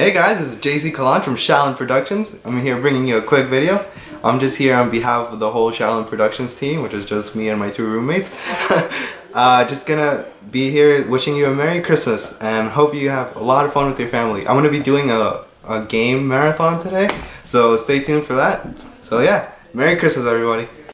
Hey guys, this is JC Calonge from Shaolin Productionz. I'm here bringing you a quick video. I'm just here on behalf of the whole Shaolin Productionz team, which is just me and my two roommates. uh, just gonna be here wishing you a Merry Christmas and hope you have a lot of fun with your family. I'm gonna be doing a, a game marathon today, so stay tuned for that. So yeah, Merry Christmas everybody.